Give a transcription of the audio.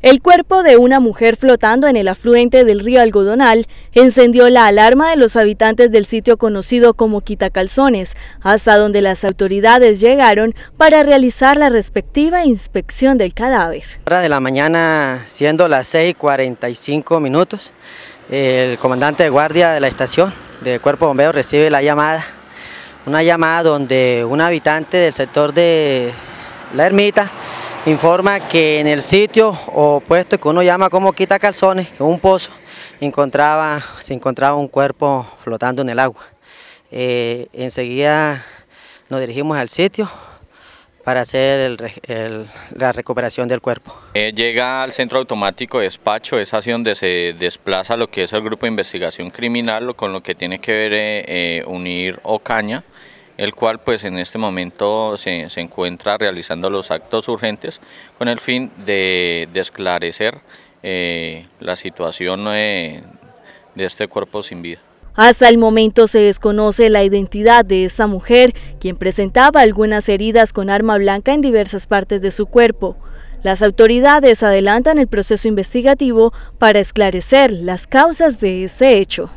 El cuerpo de una mujer flotando en el afluente del río Algodonal encendió la alarma de los habitantes del sitio conocido como Quitacalzones, hasta donde las autoridades llegaron para realizar la respectiva inspección del cadáver. Hora de la mañana, siendo las 6.45 minutos, el comandante de guardia de la estación del Cuerpo Bombero recibe la llamada, una llamada donde un habitante del sector de la ermita informa que en el sitio o puesto que uno llama como quita calzones, que un pozo, se encontraba un cuerpo flotando en el agua. Eh, enseguida nos dirigimos al sitio para hacer la recuperación del cuerpo. Eh, llega al centro automático de despacho, es así donde se desplaza lo que es el grupo de investigación criminal, con lo que tiene que ver eh, unir Ocaña, el cual pues en este momento se, encuentra realizando los actos urgentes con el fin de, esclarecer eh, la situación eh, de este cuerpo sin vida. Hasta el momento se desconoce la identidad de esta mujer, quien presentaba algunas heridas con arma blanca en diversas partes de su cuerpo. Las autoridades adelantan el proceso investigativo para esclarecer las causas de ese hecho.